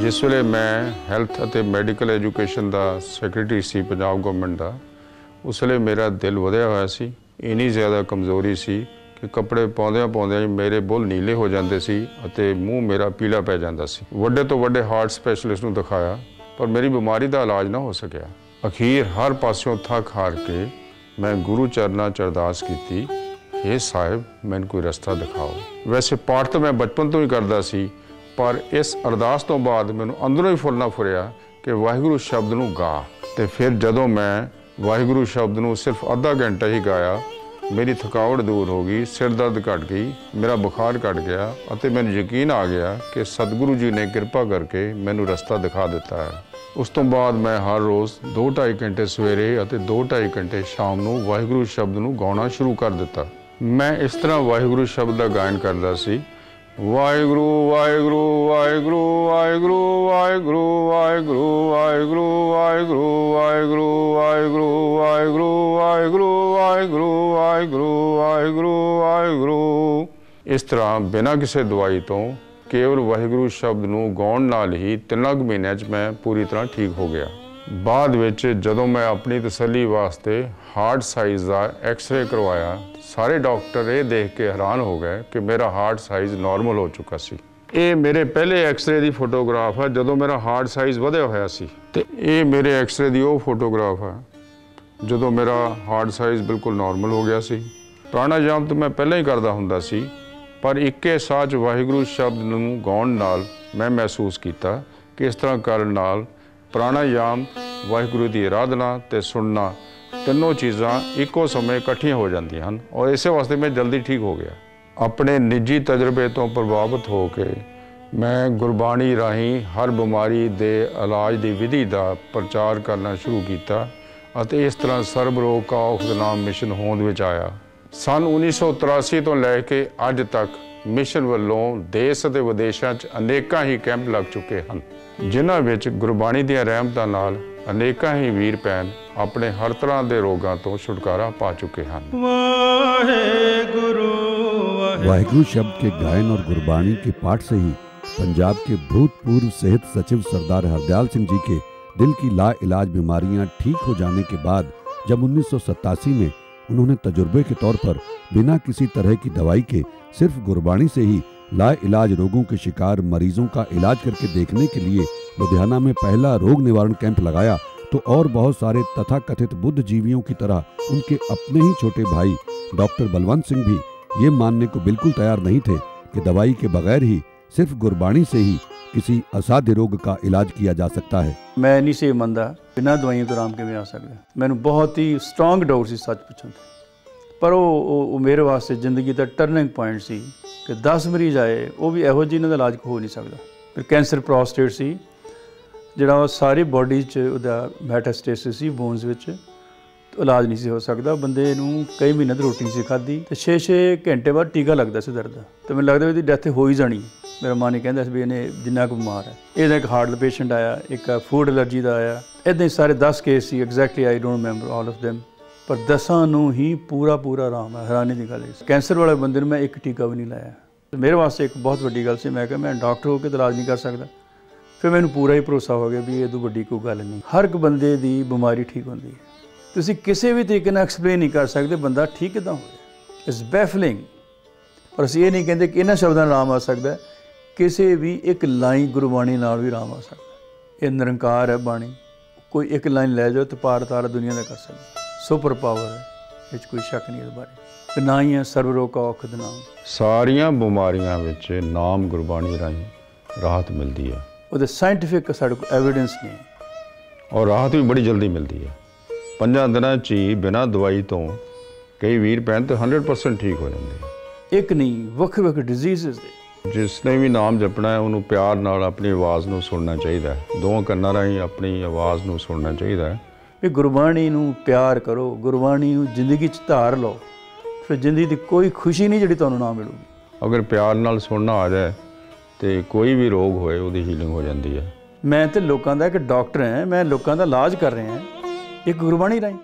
ਜਿਸ ਵੇਲੇ ਮੈਂ ਹੈਲਥ ਅਤੇ ਮੈਡੀਕਲ ਐਜੂਕੇਸ਼ਨ ਦਾ ਸੈਕਟਰੀ ਸੀ ਪੰਜਾਬ ਗਵਰਨਮੈਂਟ ਦਾ, ਉਸ ਵੇਲੇ ਮੇਰਾ ਦਿਲ ਵਧਿਆ ਹੋਇਆ ਸੀ। ਇੰਨੀ ਜ਼ਿਆਦਾ ਕਮਜ਼ੋਰੀ ਸੀ ਕਿ ਕੱਪੜੇ ਪਾਉਂਦਿਆਂ ਪਾਉਂਦਿਆਂ ਹੀ ਮੇਰੇ ਬੁੱਲ ਨੀਲੇ ਹੋ ਜਾਂਦੇ ਸੀ ਅਤੇ ਮੂੰਹ ਮੇਰਾ ਪੀਲਾ ਪੈ ਜਾਂਦਾ ਸੀ। ਵੱਡੇ ਤੋਂ ਵੱਡੇ ਹਾਰਟ ਸਪੈਸ਼ਲਿਸਟ ਨੂੰ ਦਿਖਾਇਆ, ਪਰ ਮੇਰੀ ਬਿਮਾਰੀ ਦਾ ਇਲਾਜ ਨਾ ਹੋ ਸਕਿਆ। ਅਖੀਰ ਹਰ ਪਾਸਿਓਂ ਥੱਕ ਹਾਰ ਕੇ ਮੈਂ ਗੁਰੂ ਚਰਨਾਂ ਚ ਅਰਦਾਸ ਕੀਤੀ हे ਸਾਹਿਬ, ਮੈਨੂੰ ਕੋਈ ਰਸਤਾ ਦਿਖਾਓ। ਵੈਸੇ ਪਾਠ ਤਾਂ ਮੈਂ ਬਚਪਨ ਤੋਂ ਹੀ ਕਰਦਾ ਸੀ ਪਰ ਇਸ ਅਰਦਾਸ ਤੋਂ ਬਾਅਦ ਮੈਨੂੰ ਅੰਦਰੋਂ ਹੀ ਫੁੱਲਣਾ ਫੁਰਿਆ ਕਿ ਵਾਹਿਗੁਰੂ ਸ਼ਬਦ ਨੂੰ ਗਾ। ਤੇ ਫਿਰ ਜਦੋਂ ਮੈਂ ਵਾਹਿਗੁਰੂ ਸ਼ਬਦ ਨੂੰ ਸਿਰਫ ਅੱਧਾ ਘੰਟਾ ਹੀ ਗਾਇਆ, ਮੇਰੀ ਥਕਾਵਟ ਦੂਰ ਹੋ ਗਈ, ਸਿਰ ਦਰਦ ਘਟ ਗਈ, ਮੇਰਾ ਬੁਖਾਰ ਘਟ ਗਿਆ ਅਤੇ ਮੈਨੂੰ ਯਕੀਨ ਆ ਗਿਆ ਕਿ ਸਤਿਗੁਰੂ ਜੀ ਨੇ ਕਿਰਪਾ ਕਰਕੇ ਮੈਨੂੰ ਰਸਤਾ ਦਿਖਾ ਦਿੱਤਾ ਹੈ। ਉਸ ਤੋਂ ਬਾਅਦ ਮੈਂ ਹਰ ਰੋਜ਼ 2-2.5 ਘੰਟੇ ਸਵੇਰੇ ਅਤੇ 2-2.5 ਘੰਟੇ ਸ਼ਾਮ ਨੂੰ ਵਾਹਿਗੁਰੂ ਸ਼ਬਦ ਨੂੰ ਗਾਉਣਾ ਸ਼ੁਰੂ ਕਰ ਦਿੱਤਾ। ਮੈਂ ਇਸ ਤਰ੍ਹਾਂ ਵਾਹਿਗੁਰੂ ਸ਼ਬਦ ਦਾ ਗਾਇਨ ਕਰਦਾ ਸੀ ਵਾਹਿਗੁਰੂ ਵਾਹਿਗੁਰੂ ਵਾਹਿਗੁਰੂ ਵਾਹਿਗੁਰੂ ਵਾਹਿਗੁਰੂ ਵਾਹਿਗੁਰੂ ਵਾਹਿਗੁਰੂ ਵਾਹਿਗੁਰੂ ਵਾਹਿਗੁਰੂ ਵਾਹਿਗੁਰੂ ਵਾਹਿਗੁਰੂ ਵਾਹਿਗੁਰੂ ਵਾਹਿਗੁਰੂ ਵਾਹਿਗੁਰੂ ਵਾਹਿਗੁਰੂ ਵਾਹਿਗੁਰੂ ਇਸ ਤਰ੍ਹਾਂ ਬਿਨਾਂ ਕਿਸੇ ਦਵਾਈ ਤੋਂ ਕੇਵਲ ਵਾਹਿਗੁਰੂ ਸ਼ਬਦ ਨੂੰ ਗਾਉਣ ਨਾਲ ਹੀ ਤਿੰਨਾਂ ਕੁ ਮਹੀਨਿਆਂ 'ਚ ਮੈਂ ਪੂਰੀ ਤਰ੍ਹਾਂ ਠੀਕ ਹੋ ਗਿਆ ਬਾਅਦ ਵਿੱਚ ਜਦੋਂ ਮੈਂ ਆਪਣੀ ਤਸੱਲੀ ਵਾਸਤੇ ਹਾਰਟ ਸਾਈਜ਼ ਦਾ ਐਕਸ-ਰੇ ਕਰਵਾਇਆ, ਸਾਰੇ ਡਾਕਟਰ ਇਹ ਦੇਖ ਕੇ ਹੈਰਾਨ ਹੋ ਗਏ ਕਿ ਮੇਰਾ ਹਾਰਟ ਸਾਈਜ਼ ਨਾਰਮਲ ਹੋ ਚੁੱਕਾ ਸੀ। ਇਹ ਮੇਰੇ ਪਹਿਲੇ ਐਕਸ-ਰੇ ਦੀ ਫੋਟੋਗ੍ਰਾਫ ਹੈ ਜਦੋਂ ਮੇਰਾ ਹਾਰਟ ਸਾਈਜ਼ ਵਧਿਆ ਹੋਇਆ ਸੀ। ਤੇ ਇਹ ਮੇਰੇ ਐਕਸ-ਰੇ ਦੀ ਉਹ ਫੋਟੋਗ੍ਰਾਫ ਹੈ ਜਦੋਂ ਮੇਰਾ ਹਾਰਟ ਸਾਈਜ਼ ਬਿਲਕੁਲ ਨਾਰਮਲ ਹੋ ਗਿਆ ਸੀ। ਪ੍ਰਾਣਾਯਾਮ ਤਾਂ ਮੈਂ ਪਹਿਲਾਂ ਹੀ ਕਰਦਾ ਹੁੰਦਾ ਸੀ, ਪਰ ਇੱਕੇ ਸਾਹ 'ਚ ਵਾਹਿਗੁਰੂ ਸ਼ਬਦ ਨੂੰ ਗਾਉਣ ਨਾਲ ਮੈਂ ਮਹਿਸੂਸ ਕੀਤਾ ਕਿ ਇਸ ਤਰ੍ਹਾਂ ਕਰਨ ਨਾਲ ਪ੍ਰਾਣਾਯਾਮ ਵਾਹਿਗੁਰੂ ਦੀ ਆਰਾਧਨਾ ਤੇ ਸੁਣਨਾ, ਤਿੰਨੋਂ ਚੀਜ਼ਾਂ ਇੱਕੋ ਸਮੇਂ ਇਕੱਠੀਆਂ ਹੋ ਜਾਂਦੀਆਂ ਹਨ ਔਰ ਇਸੇ ਵਾਸਤੇ ਮੈਂ ਜਲਦੀ ਠੀਕ ਹੋ ਗਿਆ। ਆਪਣੇ ਨਿੱਜੀ ਤਜਰਬੇ ਤੋਂ ਪ੍ਰਭਾਵਿਤ ਹੋ ਕੇ ਮੈਂ ਗੁਰਬਾਣੀ ਰਾਹੀਂ ਹਰ ਬਿਮਾਰੀ ਦੇ ਇਲਾਜ ਦੀ ਵਿਧੀ ਦਾ ਪ੍ਰਚਾਰ ਕਰਨਾ ਸ਼ੁਰੂ ਕੀਤਾ ਅਤੇ ਇਸ ਤਰ੍ਹਾਂ ਸਰਬ ਰੋਗ ਕਾ ਔਖਦ ਨਾਮ ਮਿਸ਼ਨ ਹੋਂਦ ਵਿੱਚ ਆਇਆ। ਸਨ 1983 ਤੋਂ ਲੈ ਕੇ ਅੱਜ ਤੱਕ ਮਿਸ਼ਨ ਵੱਲੋਂ ਦੇਸ਼ ਅਤੇ ਵਿਦੇਸ਼ਾਂ 'ਚ ਅਨੇਕਾਂ ਹੀ ਕੈਂਪ ਲੱਗ ਚੁੱਕੇ ਹਨ ਜਿਨ੍ਹਾਂ ਵਿੱਚ ਗੁਰਬਾਣੀ ਦੀਆਂ ਰਹਿਮਤਾਂ ਨਾਲ ਅਨੇਕਾਂ ਹੀ ਵੀਰ ਭੈਣ ਆਪਣੇ ਹਰ ਤਰ੍ਹਾਂ ਦੇ ਰੋਗਾਂ ਤੋਂ ਛੁਟਕਾਰਾ ਪਾ ਚੁੱਕੇ ਹਨ वाहेगुरु वाहे वाहिगुरु शब्द के गायन और गुरबाणी के पाठ से ही पंजाब के भूतपूर्व सेहत सचिव सरदार हरदयाल सिंह जी के दिल की ला इलाज बीमारियां ठीक हो जाने के बाद जब उन्नीस में उन्होंने तजुर्बे के तौर पर बिना किसी तरह की दवाई के सिर्फ़ गुरबाणी से ही ला इलाज रोगों के शिकार मरीजों का इलाज करके देखने के लिए लुधियाना में पहला रोग निवारण कैंप लगाया तो और बहुत सारे तथाकथित बुद्ध जीवियों की तरह उनके अपने ही छोटे भाई डॉक्टर बलवंत सिंह भी ये मानने को बिल्कुल तैयार नहीं थे कि दवाई के बगैर ही सिर्फ़ गुरबाणी से ही किसी असाध्य रोग का इलाज किया जा सकता है। मैं नहीं से मंदा, बिना दवाइयों तो राम के में आ सकता। मैंने बहुत ही स्ट्रांग डाउट सी सच पूछा ਪਰ ਉਹ ਉਹ ਮੇਰੇ ਵਾਸਤੇ ਜ਼ਿੰਦਗੀ ਦਾ ਟਰਨਿੰਗ ਪੁਆਇੰਟ ਸੀ ਕਿ 10 ਮਰੀਜ਼ ਆਏ, ਉਹ ਵੀ ਇਹੋ ਜਿਹੇ ਇਹਨਾਂ ਦਾ ਇਲਾਜ ਹੋ ਨਹੀਂ ਸਕਦਾ। ਫਿਰ ਕੈਂਸਰ ਪ੍ਰੋਸਟੇਟ ਸੀ, ਜਿਹੜਾ ਉਹ ਸਾਰੀ ਬਾਡੀ 'ਚ ਉਹਦਾ ਮੈਟਾਸਟੇਸਿਸ ਸੀ ਬੋਨਸ ਵਿੱਚ ਤੇ ਇਲਾਜ ਨਹੀਂ ਸੀ ਹੋ ਸਕਦਾ। ਬੰਦੇ ਨੂੰ ਕਈ ਮਹੀਨੇ ਦੀ ਰੋਟੀ ਨਹੀਂ ਸੀ ਖਾਧੀ ਤੇ 6-6 ਘੰਟੇ ਬਾਅਦ ਟੀਕਾ ਲੱਗਦਾ ਸੀ ਦਰਦ ਦਾ। ਤੇ ਮੈਨੂੰ ਲੱਗਦਾ ਵੀ ਇਹਦੀ ਡੈਥ ਹੋ ਹੀ ਜਾਣੀ। ਮੇਰਾ ਮਨ ਹੀ ਕਹਿੰਦਾ ਸੀ ਵੀ ਇਹਨੇ ਜਿੰਨਾ ਕੁ ਬਿਮਾਰ ਹੈ। ਇਹਦਾ ਇੱਕ ਹਾਰਟ ਦਾ ਪੇਸ਼ੈਂਟ ਆਇਆ, ਇੱਕ ਫੂਡ ਐਲਰਜੀ ਦਾ ਆਇਆ। ਇਦਾਂ ਹੀ ਸਾਰੇ 10 case C exactly I don't remember all of them ਪਰ ਦਸਾਂ ਨੂੰ ਹੀ ਪੂਰਾ ਪੂਰਾ ਆਰਾਮ ਹੈ, ਹੈਰਾਨੀ ਦੀ ਗੱਲ ਹੈ ਕੈਂਸਰ ਵਾਲੇ ਬੰਦੇ ਨੂੰ ਮੈਂ ਇੱਕ ਟੀਕਾ ਵੀ ਨਹੀਂ ਲਾਇਆ। ਮੇਰੇ ਵਾਸਤੇ ਇੱਕ ਬਹੁਤ ਵੱਡੀ ਗੱਲ ਸੀ, ਮੈਂ ਕਿਹਾ ਮੈਂ ਡਾਕਟਰ ਹੋ ਕੇ ਤਾਂ ਇਲਾਜ ਨਹੀਂ ਕਰ ਸਕਦਾ। ਫਿਰ ਮੈਨੂੰ ਪੂਰਾ ਹੀ ਭਰੋਸਾ ਹੋ ਗਿਆ ਵੀ ਇਹ ਤੋਂ ਵੱਡੀ ਕੋਈ ਗੱਲ ਨਹੀਂ। ਹਰ ਇੱਕ ਬੰਦੇ ਦੀ ਬਿਮਾਰੀ ਠੀਕ ਹੁੰਦੀ ਹੈ। ਤੁਸੀਂ ਕਿਸੇ ਵੀ ਤਰੀਕੇ ਨਾਲ ਐਕਸਪਲੇਨ ਨਹੀਂ ਕਰ ਸਕਦੇ, ਬੰਦਾ ਠੀਕ ਕਿਦਾਂ ਹੋਇਆ ਇਟਸ ਬੈਫਲਿੰਗ ਪਰ ਅਸੀਂ ਇਹ ਨਹੀਂ ਕਹਿੰਦੇ ਕਿ ਇਹਨਾਂ ਸ਼ਬਦਾਂ ਨਾਲ ਆਰਾਮ ਆ ਸਕਦਾ ਕਿਸੇ ਵੀ ਇੱਕ ਲਾਈਨ ਗੁਰਬਾਣੀ ਨਾਲ ਵੀ ਆਰਾਮ ਆ ਸਕਦਾ ਇਹ ਨਿਰੰਕਾਰ ਹੈ ਬਾਣੀ। ਕੋਈ ਇੱਕ ਲਾਈਨ ਲੈ ਜਾਓ ਤੇ ਪਾਰ ਤਾਰਾ ਦੁਨੀਆ ਦਾ ਕਰ ਸਕਦਾ ਸੁਪਰ ਪਾਵਰ ਹੈ ਇਹ 'ਚ ਕੋਈ ਸ਼ੱਕ ਨਹੀਂ ਇਸ ਬਾਰੇ। ਤੇ ਨਾ ਹੀ ਹੈ ਸਰਬ ਰੋਗ ਔਖਦ ਨਾਮ। ਸਾਰੀਆਂ ਬਿਮਾਰੀਆਂ ਵਿੱਚ ਨਾਮ ਗੁਰਬਾਣੀ ਰਾਹੀਂ ਰਾਹਤ ਮਿਲਦੀ ਹੈ। ਉਹਦੇ ਸਾਇੰਟੀਫਿਕ ਸਾਡੇ ਕੋਲ ਐਵੀਡੈਂਸ ਨਹੀਂ। ਔਰ ਰਾਹਤ ਵੀ ਬੜੀ ਜਲਦੀ ਮਿਲਦੀ ਹੈ। ਪੰਜਾਂ ਦਿਨਾਂ 'ਚ ਹੀ ਬਿਨਾਂ ਦਵਾਈ ਤੋਂ ਕਈ ਵੀਰ ਭੈਣ ਤੇ 100% ਠੀਕ ਹੋ ਜਾਂਦੇ ਆ। ਇੱਕ ਨਹੀਂ ਵੱਖ ਵੱਖ ਡਿਜ਼ੀਜ਼ਸ ਦੇ। ਜਿਸ ਨੇ ਵੀ ਨਾਮ ਜਪਣਾ ਹੈ ਉਹਨੂੰ ਪਿਆਰ ਨਾਲ ਆਪਣੀ ਆਵਾਜ਼ ਨੂੰ ਸੁਣਨਾ ਚਾਹੀਦਾ ਹੈ। ਦੋਵਾਂ ਕੰਨਾਂ ਰਾਹੀਂ ਆਪਣੀ ਆਵਾਜ਼ ਨੂੰ ਸੁਣਨਾ ਚਾਹੀਦਾ ਹੈ। ਵੀ ਗੁਰਬਾਣੀ ਨੂੰ ਪਿਆਰ ਕਰੋ ਗੁਰਬਾਣੀ ਨੂੰ ਜ਼ਿੰਦਗੀ 'ਚ ਧਾਰ ਲਓ। ਫਿਰ ਜ਼ਿੰਦਗੀ ਦੀ ਕੋਈ ਖੁਸ਼ੀ ਨਹੀਂ ਜਿਹੜੀ ਤੁਹਾਨੂੰ ਨਾ ਮਿਲੂਗੀ। ਅਗਰ ਪਿਆਰ ਨਾਲ ਸੁਣਨਾ ਆ ਜਾਏ ਤੇ ਕੋਈ ਵੀ ਰੋਗ ਹੋਏ ਉਹਦੀ ਹੀਲਿੰਗ ਹੋ ਜਾਂਦੀ ਹੈ। ਮੈਂ ਤੇ ਲੋਕਾਂ ਦਾ ਇੱਕ ਡਾਕਟਰ ਹਾਂ ਮੈਂ ਲੋਕਾਂ ਦਾ ਇਲਾਜ ਕਰ ਰਿਹਾ ਹਾਂ। ਇੱਕ ਗੁਰਬਾਣੀ ਰਾਹੀਂ।